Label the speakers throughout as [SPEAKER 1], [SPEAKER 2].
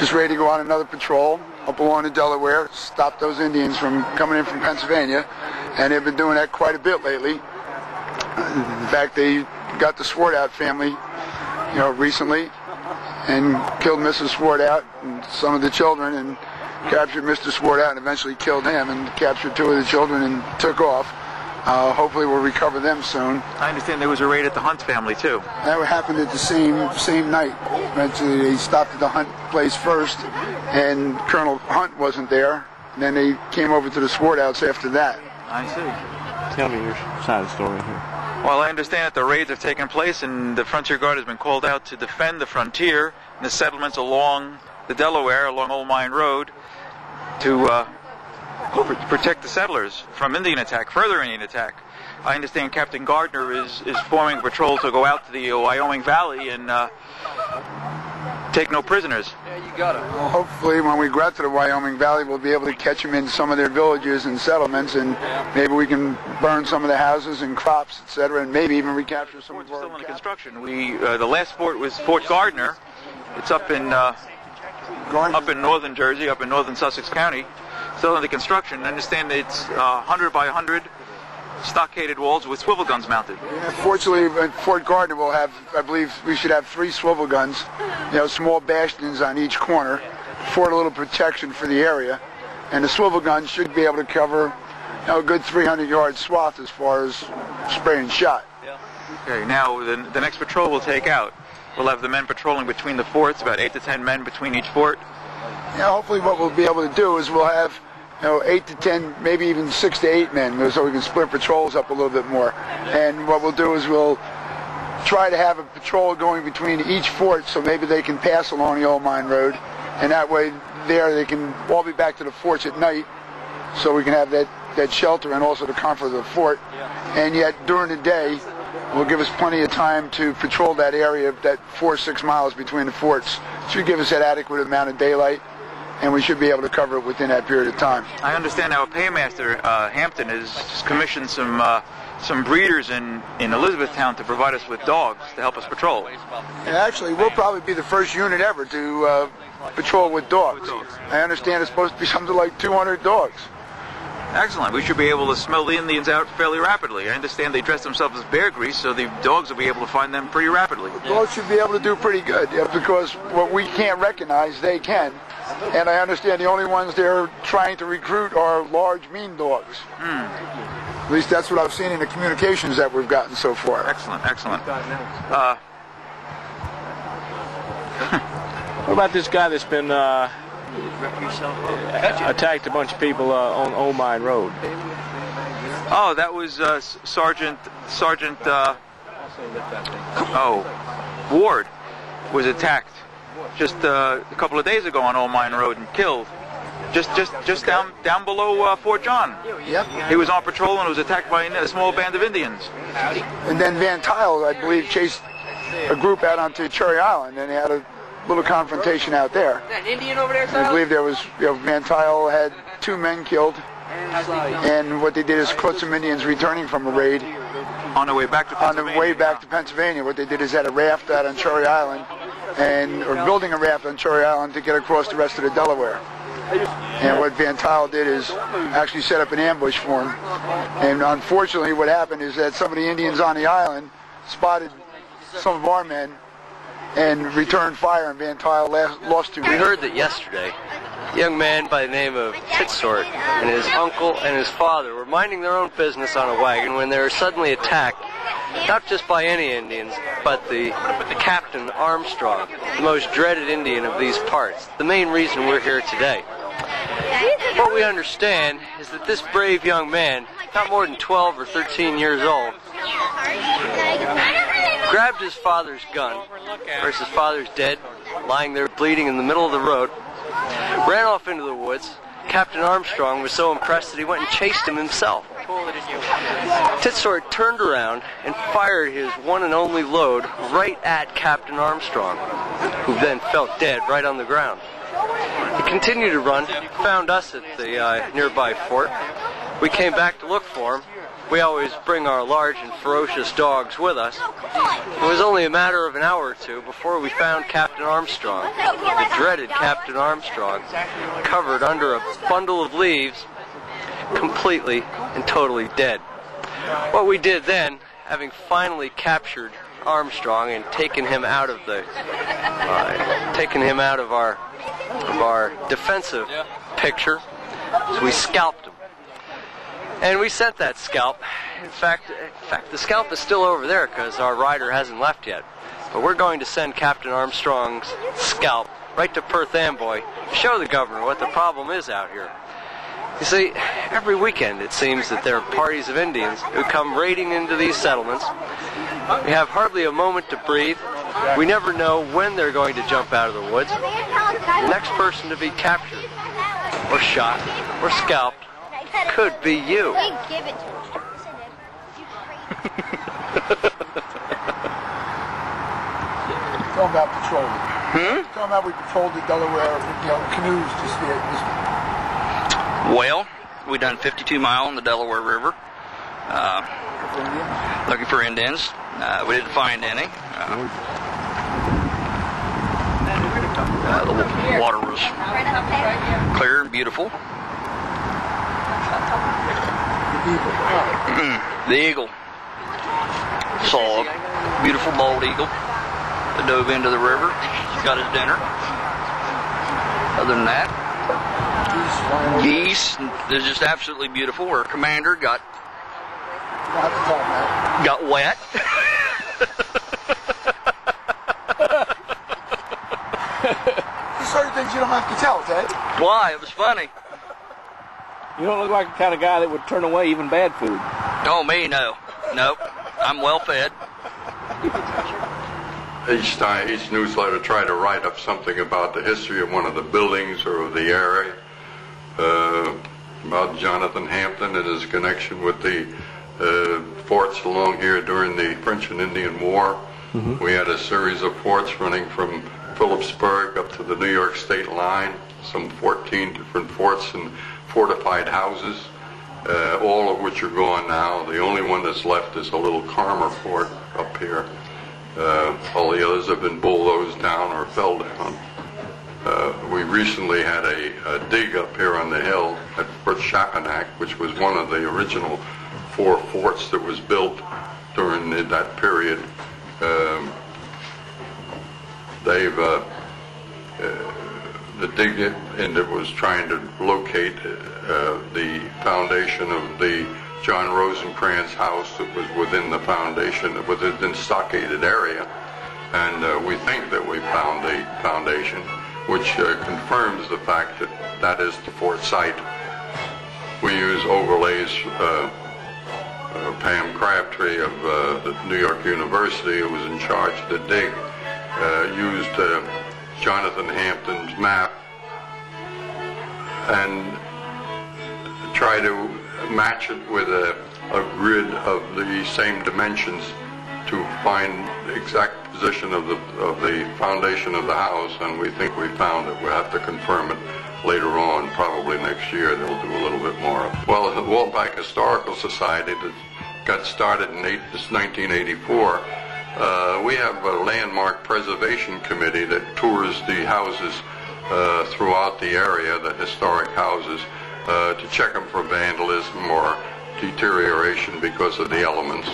[SPEAKER 1] just ready to go on another patrol up along the Delaware, stop those Indians from coming in from Pennsylvania, and they've been doing that quite a bit lately. In fact, they got the Swartout family, you know, recently, and killed Mrs. Swartout and some of the children, and captured Mr. Swartout and eventually killed him, and captured two of the children and took off. Uh, hopefully, we'll recover them soon.
[SPEAKER 2] I understand there was a raid at the Hunt family too.
[SPEAKER 1] That happened at the same same night. Eventually, they stopped at the Hunt place first, and Colonel Hunt wasn't there. And then they came over to the Swartouts after that.
[SPEAKER 2] I see.
[SPEAKER 3] Tell me your side of the story here.
[SPEAKER 2] Well, I understand that the raids have taken place, and the Frontier Guard has been called out to defend the frontier and the settlements along the Delaware, along Old Mine Road, to uh, pr- protect the settlers from Indian attack, further Indian attack. I understand Captain Gardner is, is forming a patrol to go out to the Wyoming Valley and uh, take no prisoners.
[SPEAKER 1] Yeah, you got Well, hopefully, when we go out to the Wyoming Valley, we'll be able to catch them in some of their villages and settlements, and maybe we can burn some of the houses and crops, etc., and maybe even recapture some
[SPEAKER 2] Fort's
[SPEAKER 1] of our
[SPEAKER 2] still under
[SPEAKER 1] captives.
[SPEAKER 2] construction. We uh, the last fort was Fort Gardner. It's up in uh, up in northern Jersey, up in northern Sussex County, still under construction. I understand it's uh, 100 by 100 stockaded walls with swivel guns mounted.
[SPEAKER 1] Yeah, Fortunately, at Fort Gardner will have, I believe, we should have three swivel guns, you know, small bastions on each corner, afford a little protection for the area, and the swivel guns should be able to cover, you know, a good 300-yard swath as far as spray and shot.
[SPEAKER 2] Okay, now the, the next patrol we'll take out. We'll have the men patrolling between the forts, about eight to ten men between each fort.
[SPEAKER 1] Yeah, hopefully what we'll be able to do is we'll have, you know, eight to ten, maybe even six to eight men, so we can split patrols up a little bit more. And what we'll do is we'll try to have a patrol going between each fort, so maybe they can pass along the old mine road, and that way there they can all be back to the forts at night, so we can have that that shelter and also the comfort of the fort. And yet during the day, will give us plenty of time to patrol that area, that four or six miles between the forts. Should give us that adequate amount of daylight, and we should be able to cover it within that period of time.
[SPEAKER 2] I understand our paymaster uh, Hampton has commissioned some uh, some breeders in in Elizabethtown to provide us with dogs to help us patrol.
[SPEAKER 1] And actually, we'll probably be the first unit ever to uh, patrol with dogs. I understand it's supposed to be something like 200 dogs.
[SPEAKER 2] Excellent. We should be able to smell the Indians out fairly rapidly. I understand they dress themselves as bear grease, so the dogs will be able to find them pretty rapidly.
[SPEAKER 1] The Dogs should be able to do pretty good yeah, because what we can't recognize, they can. And I understand the only ones they're trying to recruit are large, mean dogs. At least that's what I've seen in the communications that we've gotten so far.
[SPEAKER 2] Excellent, excellent. Uh,
[SPEAKER 3] What about this guy that's been uh, attacked a bunch of people uh, on Old Mine Road?
[SPEAKER 2] oh, that was uh, Sergeant Sergeant uh, oh Ward was attacked just uh, a couple of days ago on Old Mine Road and killed. Just just just down down below uh, Fort John.
[SPEAKER 1] Yep.
[SPEAKER 2] He was on patrol and was attacked by a small band of Indians.
[SPEAKER 1] And then Van Tile, I believe, chased a group out onto Cherry Island and they had a little confrontation out there.
[SPEAKER 4] That Indian over there,
[SPEAKER 1] I believe there was, you know, Van Tile had two men killed. And what they did is caught some Indians returning from a raid
[SPEAKER 2] On the way back to Pennsylvania.
[SPEAKER 1] on the
[SPEAKER 2] Pennsylvania.
[SPEAKER 1] way back to Pennsylvania. What they did is had a raft out on Cherry Island, and or building a raft on Cherry Island to get across the rest of the Delaware. And what Van Tile did is actually set up an ambush for him. And unfortunately, what happened is that some of the Indians on the island spotted some of our men and returned fire, and Van Tile lost two.
[SPEAKER 5] We heard that yesterday. A young man by the name of Titsort and his uncle and his father were minding their own business on a wagon when they were suddenly attacked, not just by any Indians, but the, the Captain Armstrong, the most dreaded Indian of these parts, the main reason we're here today. What we understand is that this brave young man, not more than 12 or 13 years old, grabbed his father's gun, whereas his father's dead, lying there bleeding in the middle of the road, ran off into the woods. Captain Armstrong was so impressed that he went and chased him himself. Titsort turned around and fired his one and only load right at Captain Armstrong, who then fell dead right on the ground. He continued to run, found us at the uh, nearby fort. We came back to look for him, we always bring our large and ferocious dogs with us. It was only a matter of an hour or two before we found Captain Armstrong, the dreaded Captain Armstrong, covered under a bundle of leaves, completely and totally dead. What we did then, having finally captured Armstrong and taken him out of the, uh, taken him out of our, of our defensive picture, is we scalped him. And we sent that scalp. In fact, in fact, the scalp is still over there because our rider hasn't left yet. But we're going to send Captain Armstrong's scalp right to Perth Amboy to show the governor what the problem is out here. You see, every weekend it seems that there are parties of Indians who come raiding into these settlements. We have hardly a moment to breathe. We never know when they're going to jump out of the woods. The next person to be captured, or shot, or scalped could be you.
[SPEAKER 4] give it to.
[SPEAKER 1] Talking about patrolling. Hmm? Talking about we patrolled the Delaware, you know, canoes just the, this
[SPEAKER 6] Well, we done 52 mile on the Delaware River, uh, looking for Indians. Uh, we didn't find any. Uh, uh, the water was clear and beautiful. The eagle. Saw a beautiful bald eagle that dove into the river, got his dinner. Other than that, geese, they're just absolutely beautiful. Our commander got
[SPEAKER 1] You don't to tell that.
[SPEAKER 6] got wet.
[SPEAKER 1] Certain things you don't have to tell, Ted.
[SPEAKER 6] Why? It was funny.
[SPEAKER 3] You don't look like the kind of guy that would turn away even bad food.
[SPEAKER 6] Oh, me, no. Nope. I'm well fed.
[SPEAKER 7] Each time, each newsletter tried to write up something about the history of one of the buildings or of the area, uh, about Jonathan Hampton and his connection with the uh, forts along here during the French and Indian War. We had a series of forts running from Phillipsburg up to the New York state line, some 14 different forts and fortified houses, uh, all of which are gone now. The only one that's left is a little Carmer fort up here. Uh, all the others have been bulldozed down or fell down. Uh, we recently had a, a dig up here on the hill at Fort Shapanack, which was one of the original four forts that was built during the, that period. Um, they've uh, uh, the dig and it was trying to locate uh, the foundation of the John Rosencrantz house that was within the foundation, within the stockaded area. And uh, we think that we found the foundation, which uh, confirms the fact that that is the fort site. We use overlays. Uh, uh, Pam Crabtree of uh, the New York University, who was in charge of the dig, used Jonathan Hampton's map and try to match it with a, a grid of the same dimensions to find the exact position of the of the foundation of the house, and we think we found it. We'll have to confirm it later on, probably next year. They'll do a little bit more. Well, the Walpack Historical Society that got started in eight, this 1984. Uh, we have a landmark preservation committee that tours the houses uh, throughout the area, the historic houses, uh, to check them for vandalism or deterioration because of the elements.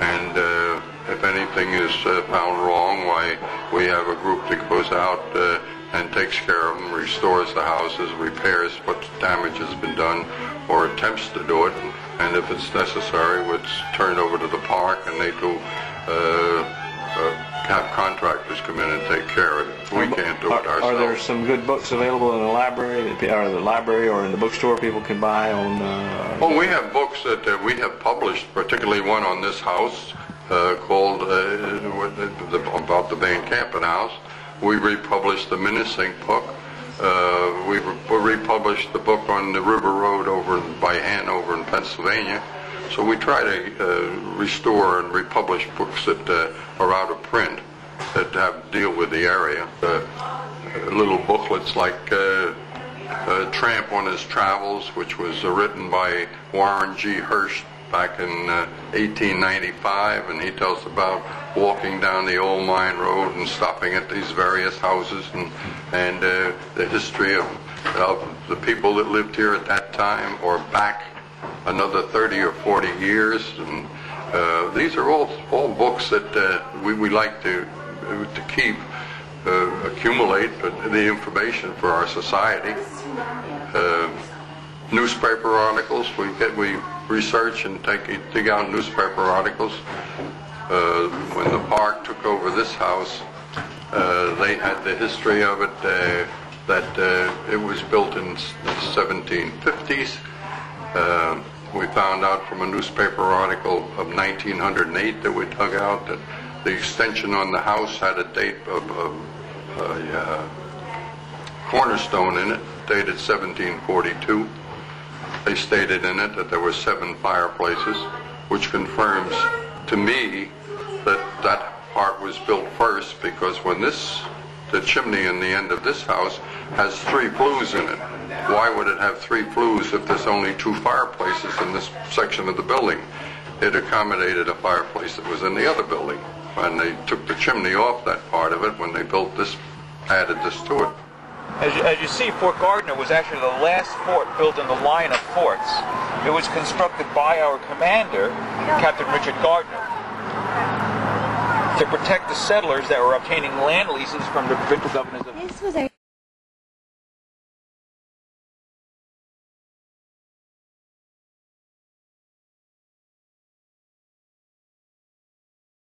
[SPEAKER 7] And uh, if anything is uh, found wrong, why we have a group that goes out uh, and takes care of them, restores the houses, repairs what damage has been done, or attempts to do it. And if it's necessary, it's turned over to the park, and they do have contractors come in and take care of it. We can't do it
[SPEAKER 3] Are, are there some good books available in the library, or the library, or in the bookstore people can buy on? Uh,
[SPEAKER 7] Well, we have books that uh, we have published, particularly one on this house uh, called uh, the, about the Van Campen house. We republished the Minisink book. Uh, we re- republished the book on the River Road over by Hanover in Pennsylvania. So we try to uh, restore and republish books that uh, are out of print that have deal with the area. Uh, uh, little booklets like uh, uh, Tramp on His Travels, which was written by Warren G. Hurst back in uh, 1895, and he tells about walking down the old mine road and stopping at these various houses and and the history of, of the people that lived here at that time or back another 30 or 40 years. And uh, these are all all books that uh, we, we like to to keep, uh, accumulate the information for our society. Uh, newspaper articles. We get we research and take dig out newspaper articles. Uh, when the park took over this house, uh, they had the history of it. That it was built in the 1750s. Uh, we found out from a newspaper article of 1908 that we dug out that the extension on the house had a date of, of a uh, cornerstone in it, dated 1742. They stated in it that there were seven fireplaces, which confirms to me that that part was built first because when this, the chimney in the end of this house has three flues in it. Why would it have three flues if there's only two fireplaces in this section of the building? It accommodated a fireplace that was in the other building. And they took the chimney off that part of it when they built this, added this to it.
[SPEAKER 2] As you, as you see, Fort Gardner was actually the last fort built in the line of forts. It was constructed by our commander, Captain Richard Gardner, to protect the settlers that were obtaining land leases from the provincial governors of